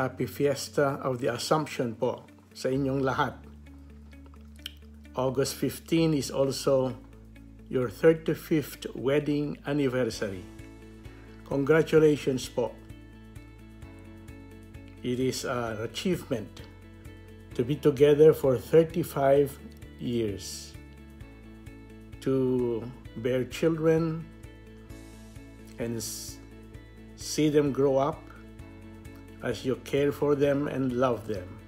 Happy Fiesta of the Assumption po sa inyong lahat. August 15 is also your 35th wedding anniversary. Congratulations po. It is an achievement to be together for 35 years, to bear children and see them grow up as you care for them and love them.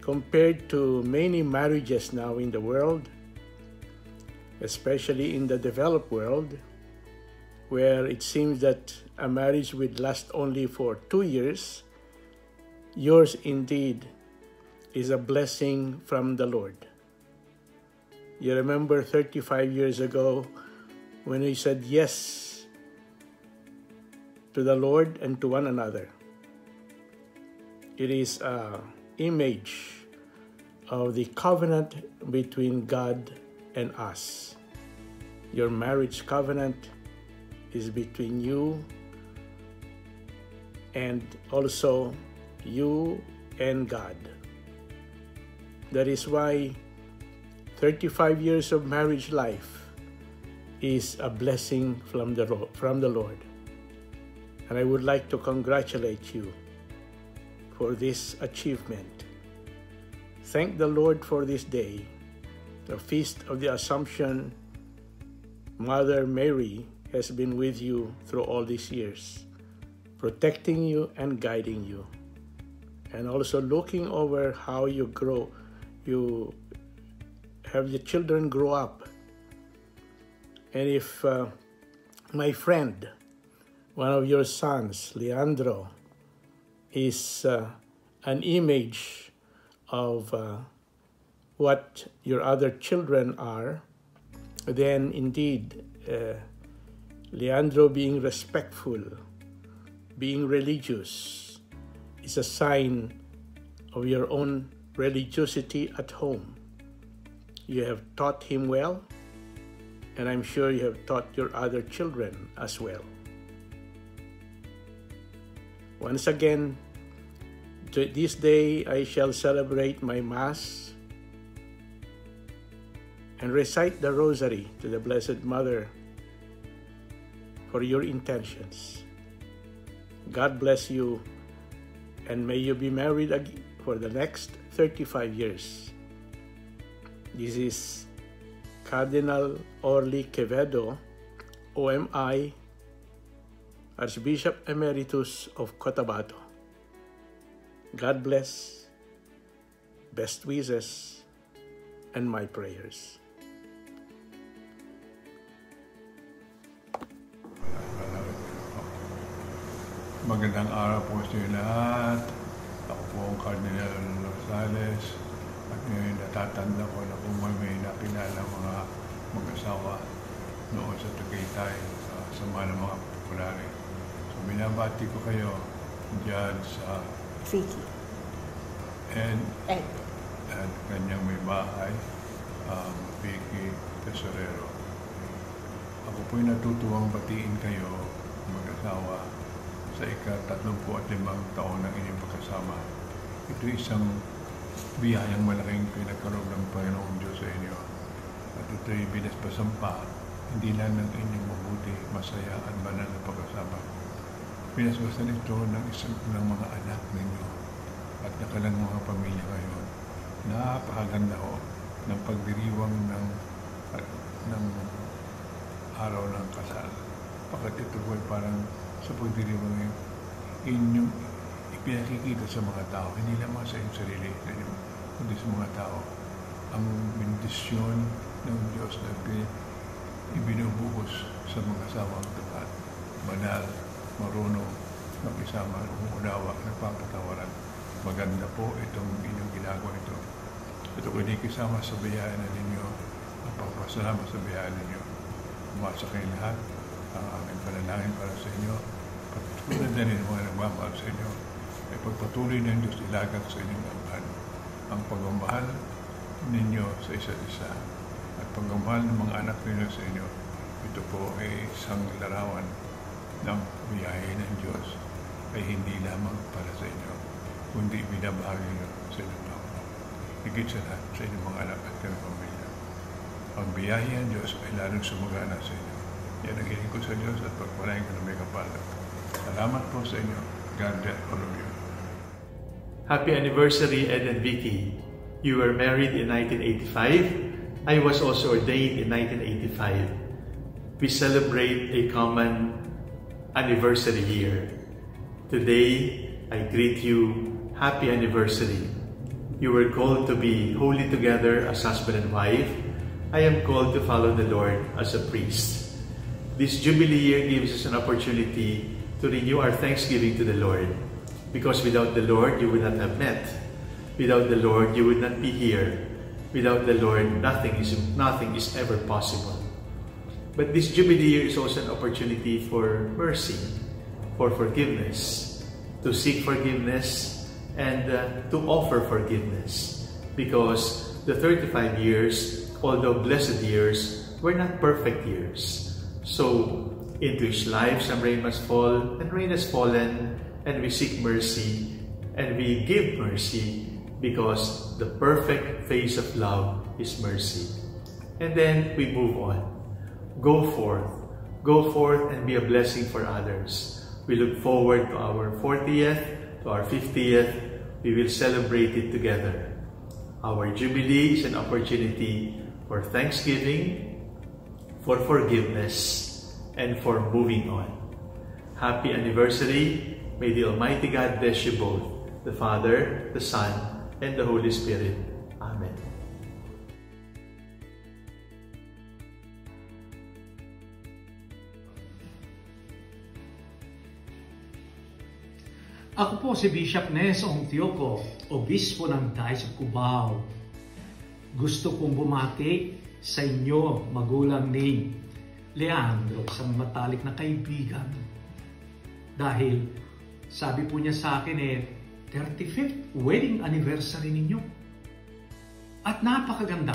Compared to many marriages now in the world, especially in the developed world, where it seems that a marriage would last only for two years, yours indeed is a blessing from the Lord. You remember 35 years ago when we said yes to the Lord and to one another. It is an image of the covenant between God and us. Your marriage covenant is between you and also you and God. That is why 35 years of marriage life is a blessing from the, from the Lord. And I would like to congratulate you for this achievement. Thank the Lord for this day, the Feast of the Assumption. Mother Mary has been with you through all these years, protecting you and guiding you, and also looking over how you grow, you have your children grow up. And if uh, my friend, one of your sons, Leandro, is uh, an image of uh, what your other children are, then indeed, uh, Leandro being respectful, being religious, is a sign of your own religiosity at home. You have taught him well, and I'm sure you have taught your other children as well. Once again, this day I shall celebrate my Mass and recite the Rosary to the Blessed Mother for your intentions. God bless you and may you be married for the next 35 years. This is Cardinal Orly Quevedo, OMI, Archbishop Emeritus of Cotabato. God bless, best wishes, and my prayers. Magandang araw po sa inyo lahat. Ako po ang Cardinal Rosales at ngayon natatanda ko na kung may napilala mga mag-asawa noon sa Tagaytay sa sama ng mga popularity. Binabati ko kayo dyan sa Tricky. and Ed. at kanyang may bahay, um, Vicky Tesorero. Ako po'y natutuwang batiin kayo, mag-asawa, sa ika-35 taon ng inyong pagkasama. Ito isang biyayang malaking pinagkaroon ng Panginoong Diyos sa inyo. At ito'y binaspasampa, hindi lang ng inyong mabuti, masaya at banal na pagkasama. Binaspasan ito ng isang ng mga anak ninyo at nakalang mga pamilya ngayon. Napakaganda ho ng pagdiriwang ng, ng araw ng kasal. Pagkat ito po parang sa pagdiriwang ngayon, inyong ipinakikita sa mga tao, hindi lamang sa inyong sarili, kundi sa mga tao, ang bendisyon ng Diyos na ibinubuhos sa mga asawang tapat, banal, marunong, makisama, umuunawa, nagpapatawaran. Maganda po itong inyong ginagawa ito. Ito ko hindi kasama sa biyaya na ninyo, ang pagpasalamat sa biyaya ninyo. Umasa kayo lahat, ang aming panalangin para sa inyo. Patuloy na rin mga nagmamahal sa inyo. Ay pagpatuloy ng Diyos ilagak sa inyong ampan ang pagmamahal ninyo sa isa't isa at pagmamahal ng mga anak ninyo sa inyo. Ito po ay isang larawan ng biyahe ng Diyos ay hindi lamang para sa inyo, kundi binabahagi nyo sa inyong tao. Higit sa lahat sa inyong mga anak at kanyang pamilya. Ang biyahe ng Diyos ay lalong sumagana sa inyo. Yan ang hiling ko sa Diyos at pagpalain ko ng may kapalag. Salamat po sa inyo. God bless all of you. Happy anniversary, Ed and Vicky. You were married in 1985. I was also ordained in 1985. We celebrate a common anniversary year. Today, I greet you happy anniversary. You were called to be holy together as husband and wife. I am called to follow the Lord as a priest. This Jubilee year gives us an opportunity to renew our thanksgiving to the Lord. Because without the Lord, you would not have met. Without the Lord, you would not be here. Without the Lord, nothing is, nothing is ever possible. But this Jubilee year is also an opportunity for mercy, for forgiveness, to seek forgiveness, and uh, to offer forgiveness. Because the 35 years, although blessed years, were not perfect years. So, into his life some rain must fall, and rain has fallen, and we seek mercy, and we give mercy, because the perfect face of love is mercy. And then we move on. Go forth. Go forth and be a blessing for others. We look forward to our 40th, to our 50th. We will celebrate it together. Our Jubilee is an opportunity for thanksgiving, for forgiveness, and for moving on. Happy anniversary. May the Almighty God bless you both, the Father, the Son, and the Holy Spirit. Amen. Ako po si Bishop Nesong Tioco, Obispo ng Diocese of Cubao. Gusto kong bumati sa inyo, magulang ni Leandro, isang matalik na kaibigan. Dahil sabi po niya sa akin eh, 35th wedding anniversary ninyo. At napakaganda.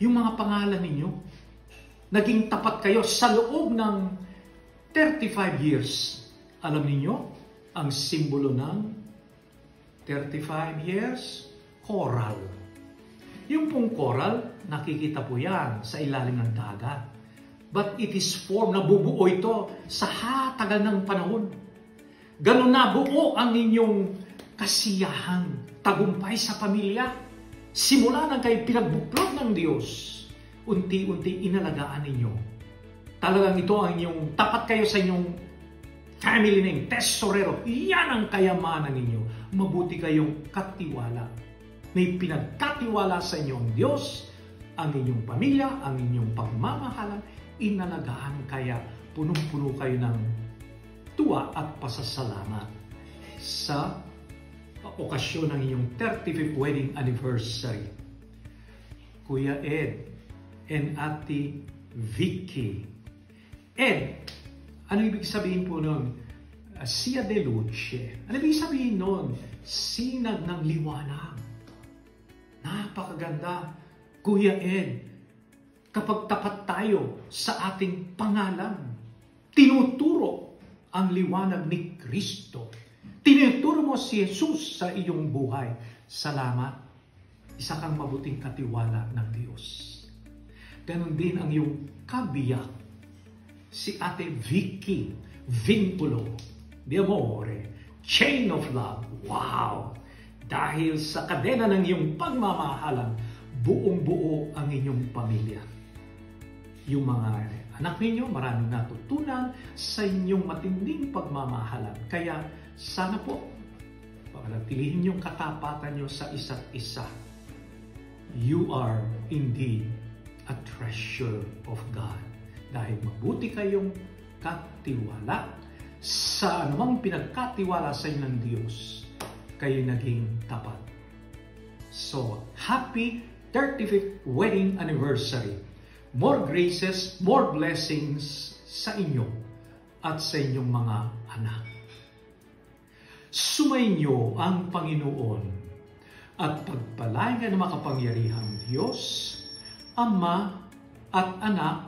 Yung mga pangalan ninyo, naging tapat kayo sa loob ng 35 years. Alam niyo ang simbolo ng 35 years? Coral. Yung pong coral, nakikita po yan sa ilalim ng dagat. But it is form, nabubuo ito sa hatagal ng panahon. Ganun na buo ang inyong kasiyahan, tagumpay sa pamilya. Simula nang kayo pinagbuklod ng Diyos, unti-unti inalagaan ninyo. Talagang ito ang inyong, tapat kayo sa inyong family name, tesorero. Yan ang kayamanan ninyo. Mabuti kayong katiwala. May pinagkatiwala sa inyong Diyos, ang inyong pamilya, ang inyong pagmamahalan, inalagaan kaya punong-puno kayo ng tuwa at pasasalamat sa okasyon ng inyong 35th wedding anniversary. Kuya Ed and Ate Vicky. Ed, ano ibig sabihin po nun? Uh, Sia de Luce. Ano ibig sabihin nun? Sinag ng liwanag. Napakaganda. Kuya Ed, kapag tapat tayo sa ating pangalan, tinuturo ang liwanag ni Kristo. Tinuturo mo si Jesus sa iyong buhay. Salamat. Isa kang mabuting katiwala ng Diyos. Ganon din ang iyong kabiyak. Si Ate Vicky Vinculo de Amore. Chain of Love. Wow! Dahil sa kadena ng iyong pagmamahalan, buong buo ang inyong pamilya. Yung mga anak ninyo, maraming natutunan sa inyong matinding pagmamahalan. Kaya sana po, panatilihin yung katapatan nyo sa isa't isa. You are indeed a treasure of God. Dahil mabuti kayong katiwala sa anumang pinagkatiwala sa inyo ng Diyos, kayo naging tapat. So, happy 35th wedding anniversary. More graces, more blessings sa inyo at sa inyong mga anak. Sumainyo ang Panginoon at pagpalain ng makapangyarihang Diyos, Ama at Anak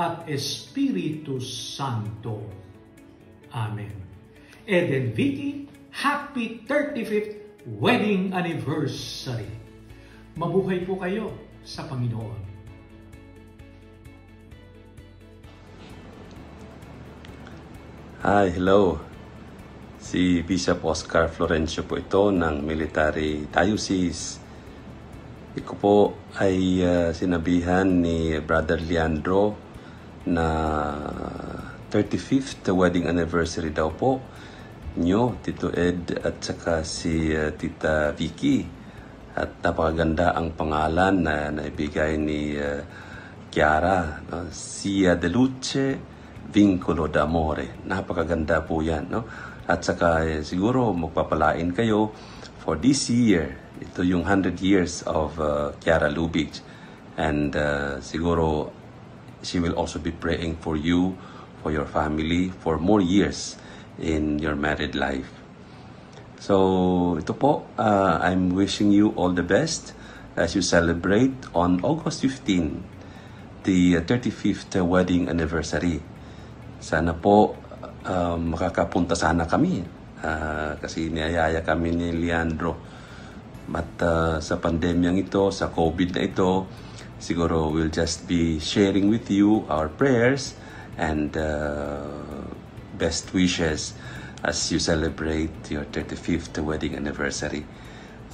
at Espiritu Santo. Amen. Eden Vicky, happy 35th wedding anniversary. Mabuhay po kayo sa Panginoon. Hi, hello. Si Bishop Oscar Florencio po ito ng Military Diocese. Iko po ay uh, sinabihan ni Brother Leandro na 35th wedding anniversary daw po nyo, Tito Ed at saka si uh, Tita Vicky. At napakaganda ang pangalan na naibigay ni uh, Chiara, no? Sia de Luce Vincolo d'Amore. Napakaganda po yan. No? At saka eh, siguro magpapalain kayo for this year. Ito yung 100 years of uh, Chiara Lubig. And uh, siguro she will also be praying for you, for your family, for more years in your married life. So, ito po, uh, I'm wishing you all the best as you celebrate on August 15, the 35th wedding anniversary. Sana po um, makakapunta sana kami uh, kasi niyayaya kami ni Leandro. But uh, sa pandemyang ito, sa COVID na ito, siguro we'll just be sharing with you our prayers and uh, best wishes as you celebrate your 35th wedding anniversary.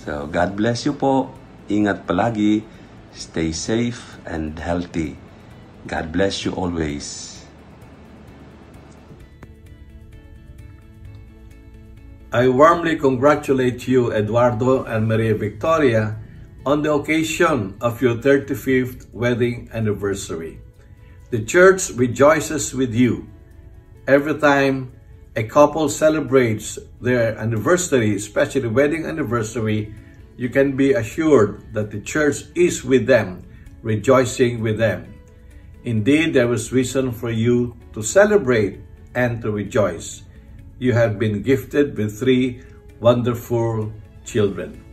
So God bless you po. Ingat palagi. Stay safe and healthy. God bless you always. I warmly congratulate you, Eduardo and Maria Victoria, on the occasion of your 35th wedding anniversary. The church rejoices with you. Every time a couple celebrates their anniversary, especially wedding anniversary, you can be assured that the church is with them, rejoicing with them. Indeed, there is reason for you to celebrate and to rejoice you have been gifted with three wonderful children.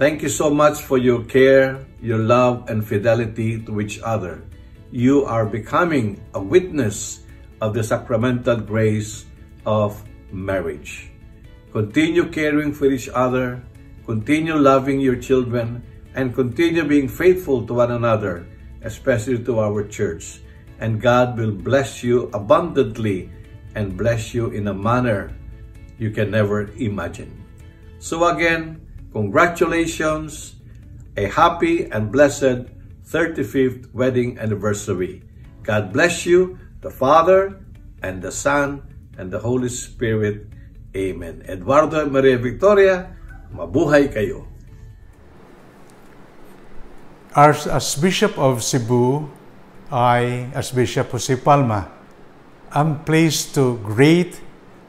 Thank you so much for your care, your love, and fidelity to each other. You are becoming a witness of the sacramental grace of marriage. Continue caring for each other, continue loving your children, and continue being faithful to one another, especially to our church. And God will bless you abundantly and bless you in a manner you can never imagine. So again, congratulations, a happy and blessed 35th wedding anniversary. God bless you, the Father, and the Son, and the Holy Spirit. Amen. Eduardo and Maria Victoria, mabuhay kayo. As Bishop of Cebu, I, Archbishop Jose Palma, I'm pleased to greet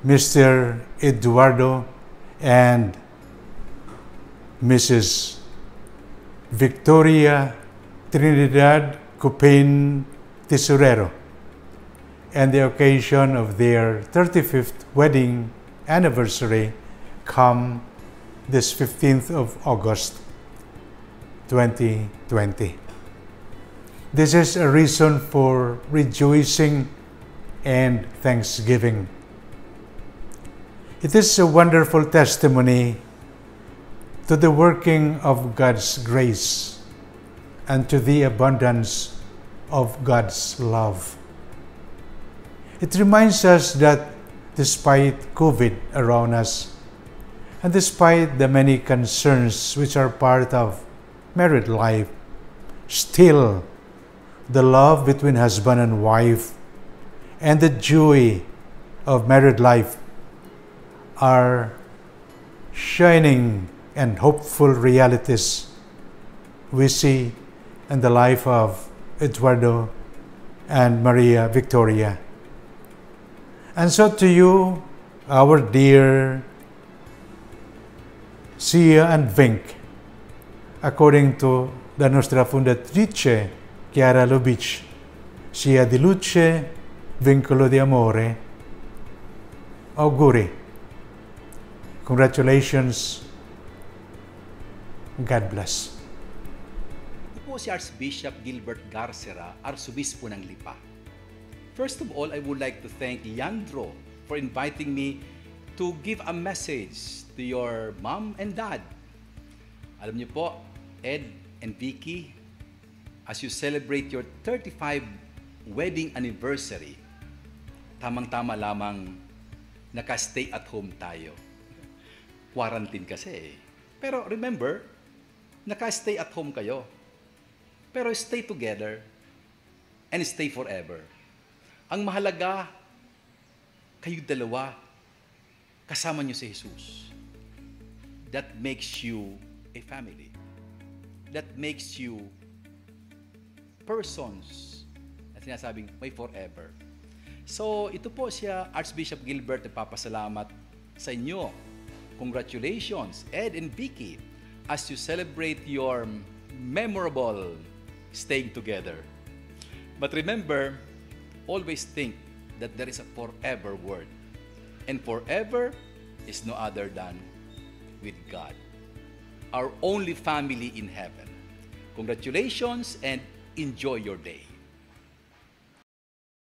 Mr. Eduardo and Mrs. Victoria Trinidad Cupin Tesorero and the occasion of their 35th wedding anniversary come this 15th of August 2020. This is a reason for rejoicing and thanksgiving. It is a wonderful testimony to the working of God's grace and to the abundance of God's love. It reminds us that despite COVID around us, and despite the many concerns which are part of married life, still the love between husband and wife and the joy of married life are shining and hopeful realities we see in the life of Eduardo and Maria Victoria. And so to you, our dear Sia and Vink, according to la Nostra Fundatrice Chiara Lubich, Sia di Luce vincolo di amore. Auguri. Congratulations. God bless. Ito po si Archbishop Gilbert Garcera, Arsobispo ng Lipa. First of all, I would like to thank Leandro for inviting me to give a message to your mom and dad. Alam niyo po, Ed and Vicky, as you celebrate your 35 wedding anniversary, tamang-tama lamang naka-stay at home tayo. Quarantine kasi eh. Pero remember, naka-stay at home kayo. Pero stay together and stay forever. Ang mahalaga, kayo dalawa, kasama niyo si Jesus. That makes you a family. That makes you persons na sinasabing may forever. So, ito po siya, Archbishop Gilbert, nagpapasalamat sa inyo. Congratulations, Ed and Vicky, as you celebrate your memorable staying together. But remember, always think that there is a forever word. And forever is no other than with God. Our only family in heaven. Congratulations and enjoy your day.